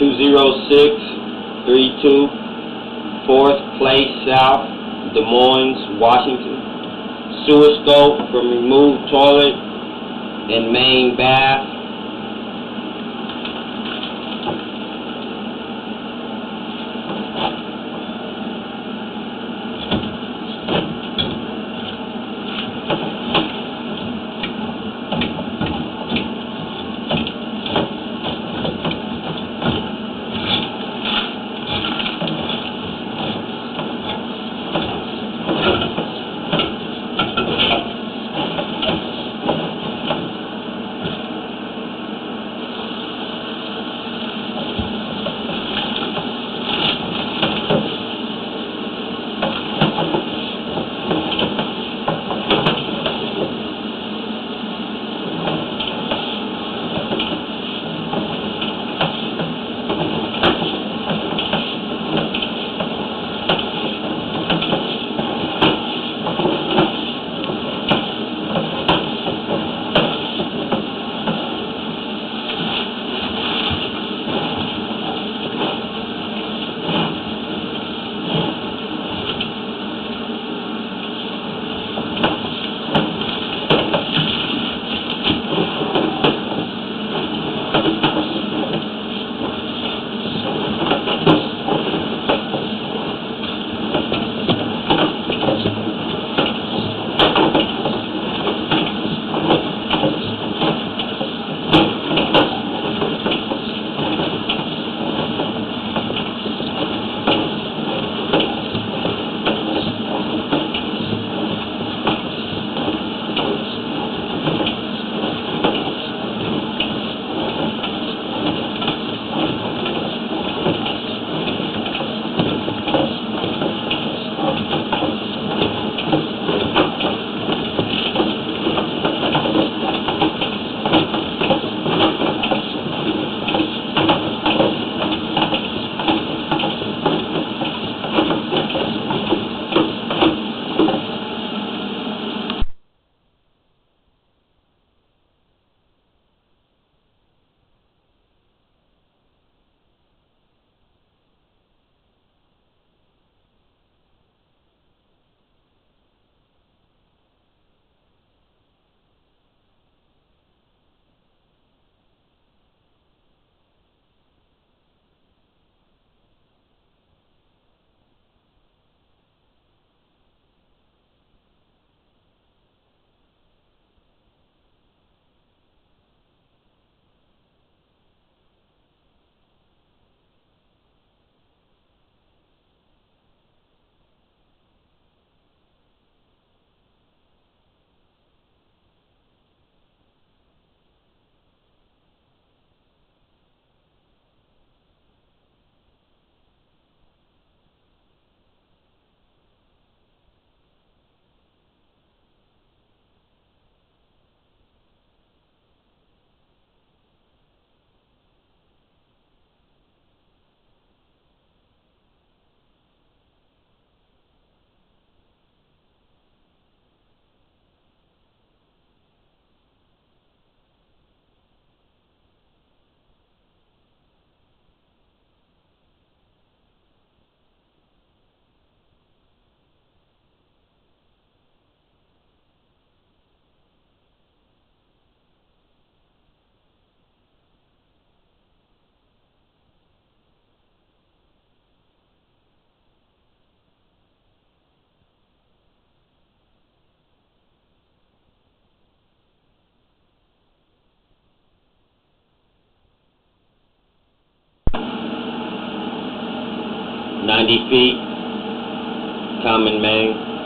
20632 Fourth Place South, Des Moines, Washington. Sewer scope from removed toilet and main bath. Ninety feet, common main.